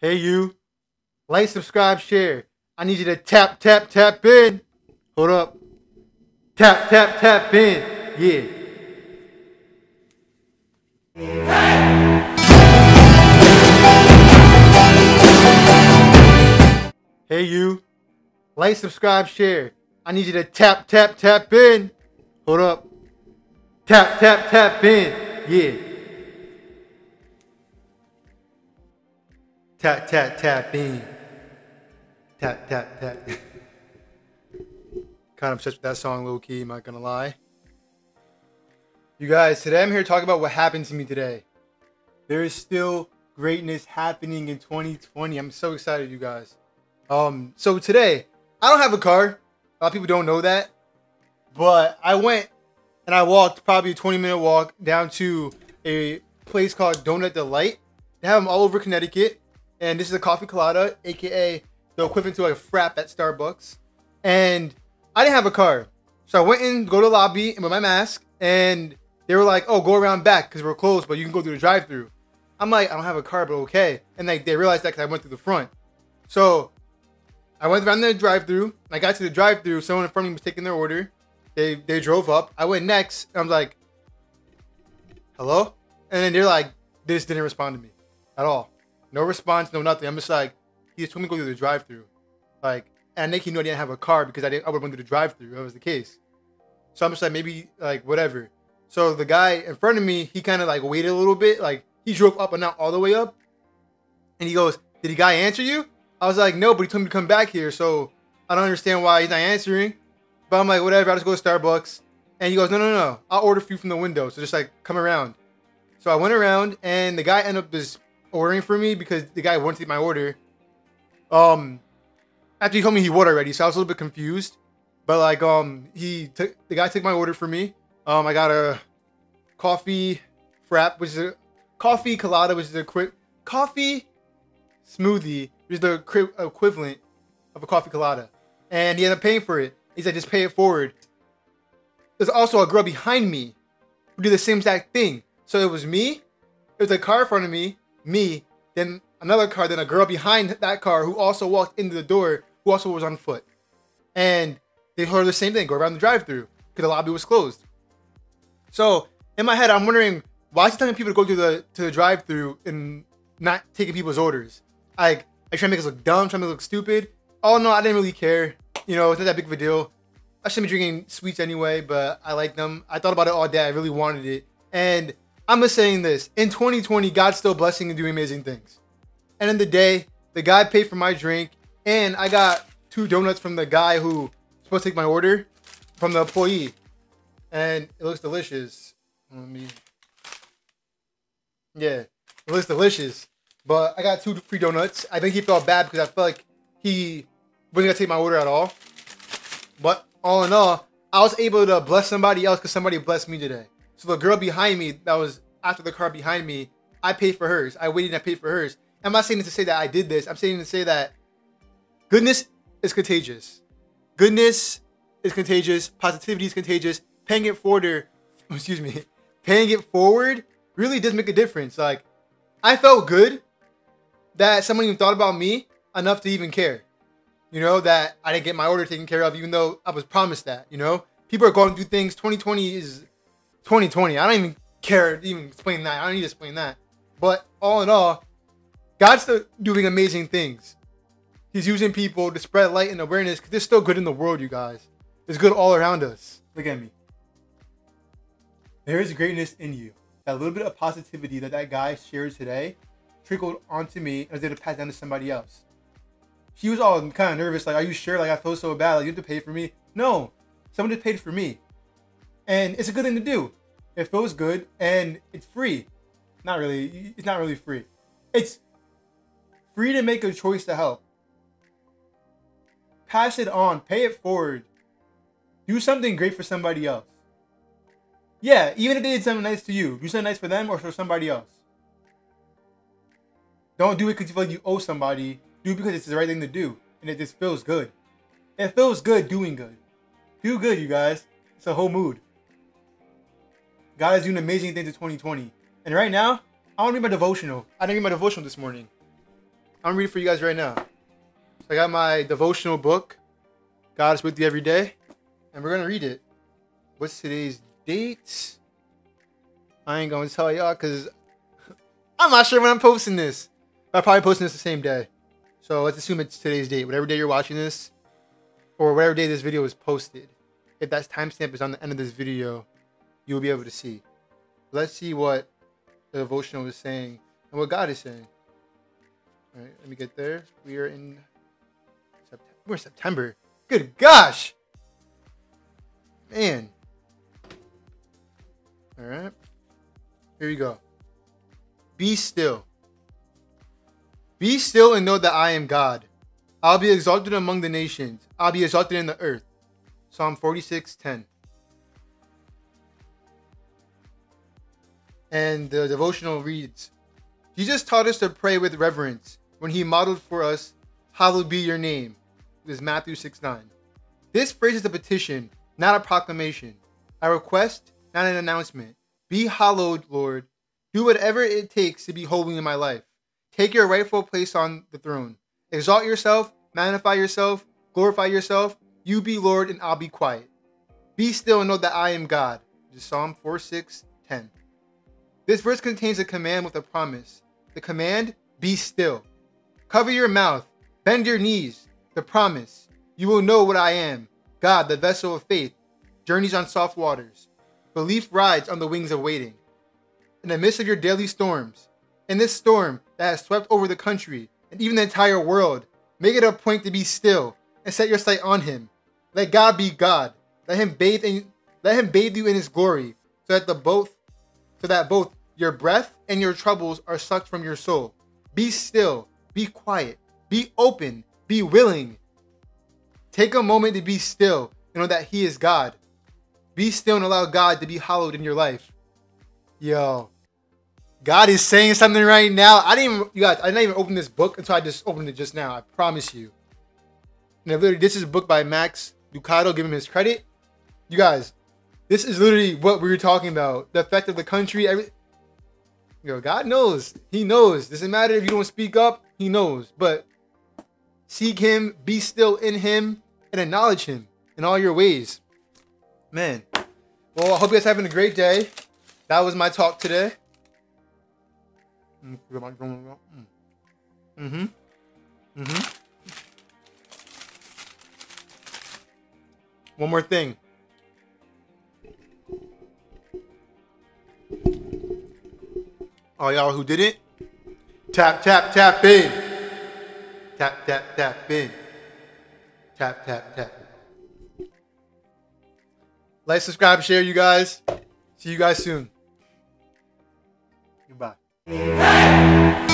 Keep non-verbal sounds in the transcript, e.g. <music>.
Hey you, like, subscribe, share. I need you to tap, tap, tap in. Hold up. Tap, tap, tap in. Yeah. Hey you, like, subscribe, share. I need you to tap, tap, tap in. Hold up. Tap, tap, tap in. Yeah. Tap, tap, tap in. Tap, tap, tap. kind of obsessed with that song, low key, am not gonna lie. You guys, today I'm here to talk about what happened to me today. There is still greatness happening in 2020. I'm so excited, you guys. Um, so today, I don't have a car. A lot of people don't know that. But I went and I walked probably a 20 minute walk down to a place called Donut Delight. They have them all over Connecticut. And this is a coffee colada, aka the equivalent to a frap at Starbucks. And I didn't have a car. So I went in, go to the lobby and with my mask, and they were like, oh, go around back because we're closed, but you can go through the drive through. I'm like, I don't have a car, but okay. And like they realized that because I went through the front. So I went around the drive-through. I got to the drive-through. Someone in front of me was taking their order. They they drove up. I went next. And I'm like, hello, and then they're like, this didn't respond to me at all. No response, no nothing. I'm just like, he just told me to go through the drive-through, like, and I think he knew I didn't have a car because I didn't. I would went through the drive-through. That was the case. So I'm just like, maybe like whatever. So the guy in front of me, he kind of like waited a little bit, like he drove up and not all the way up, and he goes, "Did the guy answer you?" I was like, no, but he told me to come back here, so I don't understand why he's not answering. But I'm like, whatever, I'll just go to Starbucks. And he goes, no, no, no, I'll order food from the window. So just like come around. So I went around and the guy ended up just ordering for me because the guy wanted to take my order. Um after he told me he would already, so I was a little bit confused. But like um he took the guy took my order for me. Um I got a coffee frap, which is a coffee colada, which is a quick coffee smoothie which is the equivalent of a coffee colada. And he ended up paying for it. He said, just pay it forward. There's also a girl behind me who did the same exact thing. So it was me, it was a car in front of me, me, then another car, then a girl behind that car who also walked into the door, who also was on foot. And they heard the same thing, go around the drive through because the lobby was closed. So in my head, I'm wondering why is he telling people to go to the to the drive through and not taking people's orders? Like I try to make us look dumb, trying to look stupid. Oh no, I didn't really care. You know, it's not that big of a deal. I shouldn't be drinking sweets anyway, but I like them. I thought about it all day. I really wanted it. And I'm just saying this. In 2020, God's still blessing and doing amazing things. And in the day, the guy paid for my drink, and I got two donuts from the guy who was supposed to take my order from the employee. And it looks delicious. Let me. Yeah, it looks delicious. But I got two free donuts. I think he felt bad because I felt like he wasn't gonna take my order at all. But all in all, I was able to bless somebody else because somebody blessed me today. So the girl behind me that was after the car behind me, I paid for hers. I waited and I paid for hers. I'm not saying to say that I did this. I'm saying to say that goodness is contagious. Goodness is contagious. Positivity is contagious. Paying it forward, <laughs> excuse me, paying it forward really does make a difference. Like I felt good that someone even thought about me enough to even care. You know, that I didn't get my order taken care of, even though I was promised that. You know, people are going through things. 2020 is 2020. I don't even care to even explain that. I don't need to explain that. But all in all, God's still doing amazing things. He's using people to spread light and awareness because there's still good in the world, you guys. There's good all around us. Look at me. There is greatness in you. That little bit of positivity that that guy shared today trickled onto me and I was able to pass down to somebody else. She was all kind of nervous, like, "Are you sure? Like, I feel so bad. Like, you have to pay for me." No, someone just paid for me, and it's a good thing to do. It feels good and it's free. Not really. It's not really free. It's free to make a choice to help. Pass it on. Pay it forward. Do something great for somebody else. Yeah, even if they did something nice to you, do something nice for them or for somebody else. Don't do it because you feel like you owe somebody. Do it because it's the right thing to do. And it just feels good. It feels good doing good. Do good, you guys. It's a whole mood. God is doing amazing things in 2020. And right now, I want to read my devotional. I didn't read my devotional this morning. I'm reading for you guys right now. So I got my devotional book, God is with you every day, and we're gonna read it. What's today's date? I ain't gonna tell y'all because <laughs> I'm not sure when I'm posting this. I'm probably posting this the same day. So let's assume it's today's date. Whatever day you're watching this, or whatever day this video is posted. If that timestamp is on the end of this video, you'll be able to see. Let's see what the devotional is saying and what God is saying. All right, let me get there. We are in September. We're September. Good gosh, man. All right, here we go. Be still. Be still and know that I am God. I'll be exalted among the nations. I'll be exalted in the earth. Psalm 46 10. And the devotional reads Jesus taught us to pray with reverence when he modeled for us, Hallowed be your name. This is Matthew 6 9. This phrase is a petition, not a proclamation. A request, not an announcement. Be hallowed, Lord. Do whatever it takes to be holy in my life. Take your rightful place on the throne. Exalt yourself, magnify yourself, glorify yourself. You be Lord, and I'll be quiet. Be still and know that I am God. Psalm 4 6 10. This verse contains a command with a promise. The command, be still. Cover your mouth, bend your knees. The promise, you will know what I am. God, the vessel of faith, journeys on soft waters. Belief rides on the wings of waiting. In the midst of your daily storms, in this storm that has swept over the country and even the entire world, make it a point to be still and set your sight on Him. Let God be God. Let Him bathe in, let Him bathe you in His glory, so that the both, so that both your breath and your troubles are sucked from your soul. Be still, be quiet, be open, be willing. Take a moment to be still and know that He is God. Be still and allow God to be hallowed in your life. Yo, God is saying something right now. I didn't even, you guys, I didn't even open this book until I just opened it just now. I promise you. And literally, this is a book by Max Lucado. Give him his credit. You guys, this is literally what we were talking about. The effect of the country. Every, yo, God knows. He knows. Doesn't matter if you don't speak up. He knows. But seek Him, be still in Him, and acknowledge Him in all your ways. Man. Well, I hope you guys having a great day. That was my talk today. Mm-hmm. Mm-hmm. One more thing. All y'all who did it, tap, tap, tap in. Tap, tap, tap in. Tap, tap, tap. Like, subscribe, share, you guys. See you guys soon. Goodbye.